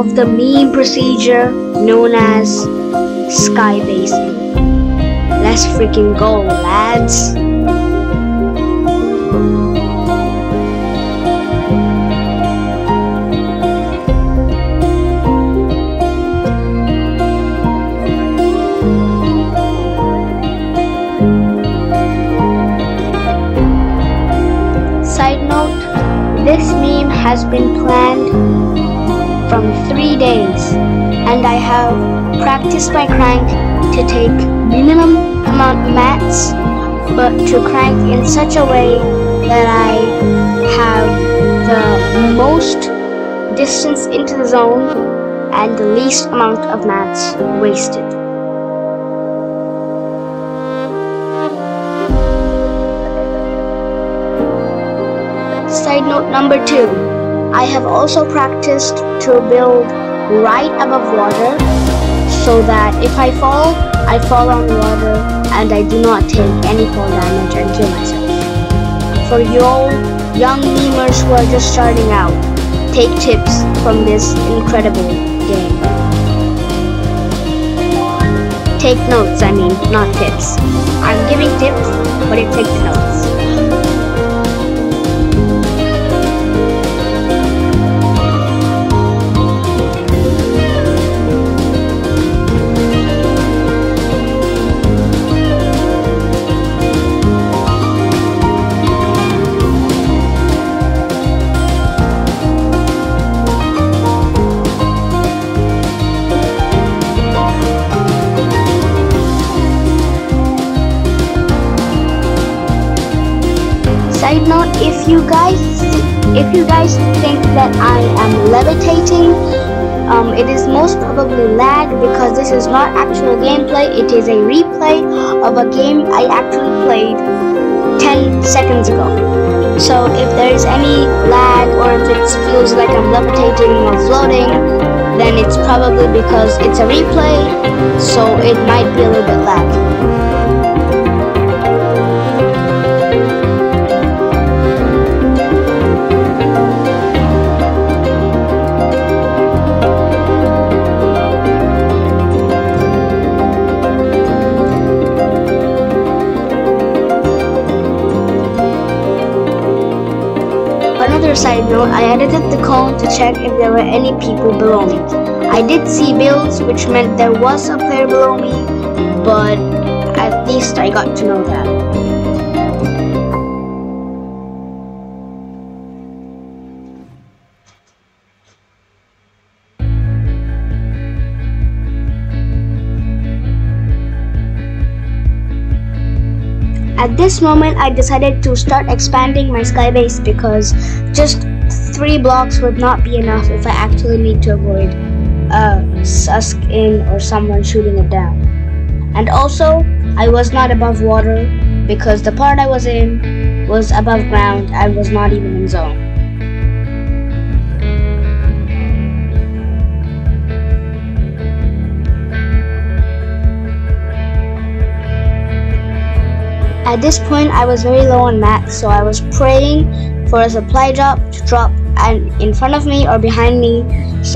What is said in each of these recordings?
of the meme procedure known as sky basing. Let's freaking go, lads! To crank in such a way that I have the most distance into the zone and the least amount of mats wasted. Side note number two. I have also practiced to build right above water so that if I fall, I fall on water and I do not take any fall damage and kill myself. For you all young memers who are just starting out, take tips from this incredible game. Take notes, I mean, not tips. I'm giving tips, but it takes notes. Guys think that I am levitating, um, it is most probably lag because this is not actual gameplay. It is a replay of a game I actually played 10 seconds ago. So if there is any lag or if it feels like I'm levitating or floating, then it's probably because it's a replay. So it might be a little bit lag. I edited the call to check if there were any people below me. I did see builds, which meant there was a player below me, but at least I got to know that. At this moment, I decided to start expanding my skybase because just three blocks would not be enough if I actually need to avoid a Susk in or someone shooting it down. And also, I was not above water because the part I was in was above ground and was not even in zone. At this point, I was very low on mats, so I was praying for a supply drop to drop and in front of me or behind me,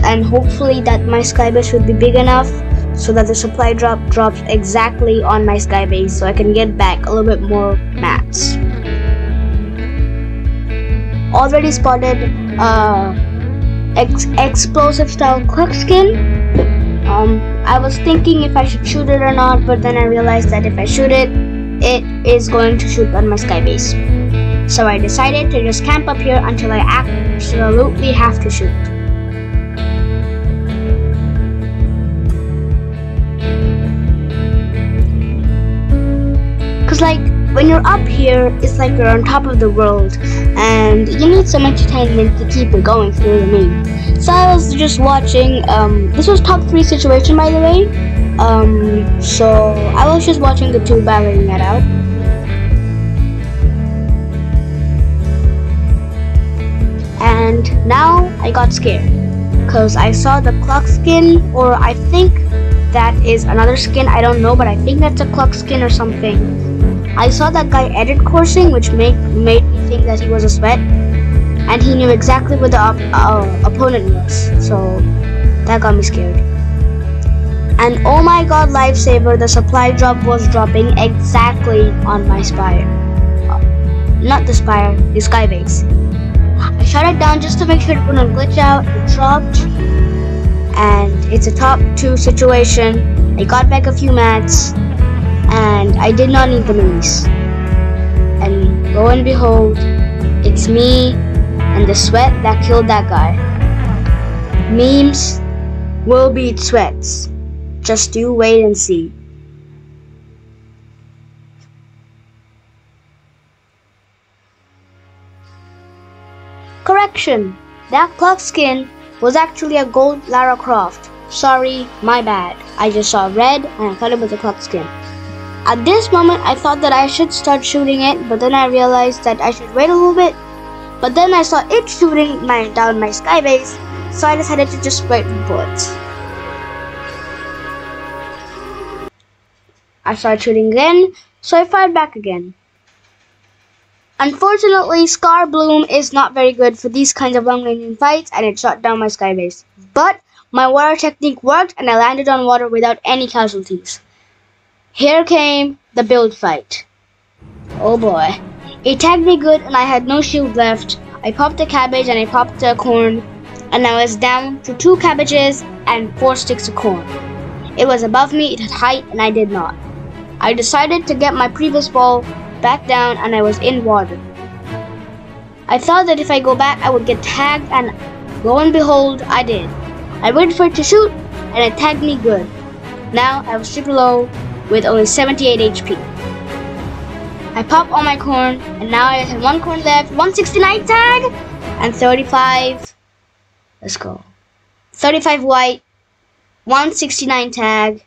and hopefully that my skybase would be big enough so that the supply drop drops exactly on my skybase, so I can get back a little bit more mats. Already spotted uh, ex- explosive style cloak skin. Um, I was thinking if I should shoot it or not, but then I realized that if I shoot it, it is going to shoot on my skybase. So I decided to just camp up here until I absolutely have to shoot. Cause like when you're up here, it's like you're on top of the world, and you need some entertainment to keep it going through the meme. So I was just watching. Um, this was top three situation, by the way. Um, so I was just watching the two battling it out. Now I got scared because I saw the clock skin, or I think that is another skin. I don't know, but I think that's a clock skin or something. I saw that guy edit coursing, which made made me think that he was a sweat. and he knew exactly where the op uh, opponent was, so that got me scared. And oh my god, lifesaver, the supply drop was dropping exactly on my spire. Uh, not the spire, the skybase. I shut it down just to make sure it wouldn't glitch out. It dropped, and it's a top two situation. I got back a few mats, and I did not need the minis. And lo and behold, it's me and the sweat that killed that guy. Memes will beat sweats. Just you wait and see. Correction! That clock skin was actually a gold Lara Croft. Sorry, my bad. I just saw red and I thought it was a clock skin. At this moment, I thought that I should start shooting it, but then I realized that I should wait a little bit. But then I saw it shooting my, down my skybase, so I decided to just wait for bullets. I started shooting again, so I fired back again. Unfortunately, Scar Bloom is not very good for these kinds of long-range fights and it shot down my skybase. But my water technique worked and I landed on water without any casualties. Here came the build fight. Oh boy. It tagged me good and I had no shield left. I popped a cabbage and I popped a corn and I was down to two cabbages and four sticks of corn. It was above me, it had height, and I did not. I decided to get my previous ball back down and I was in water. I thought that if I go back I would get tagged and lo and behold I did. I waited for it to shoot and it tagged me good. Now I was super low with only 78 HP. I popped all my corn and now I have one corn left, 169 tag and 35. Let's go. 35 white, 169 tag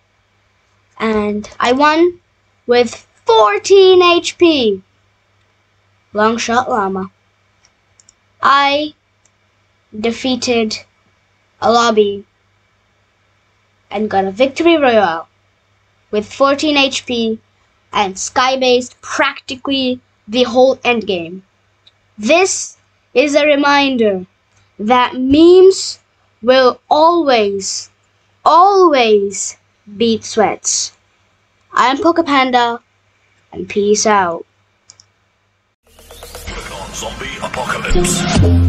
and I won with 14 HP. Long shot llama. I defeated a lobby and got a victory royale with 14 HP and skybased practically the whole endgame. This is a reminder that memes will always, always beat sweats. I am Pokepanda, and peace out. Zombie Apocalypse.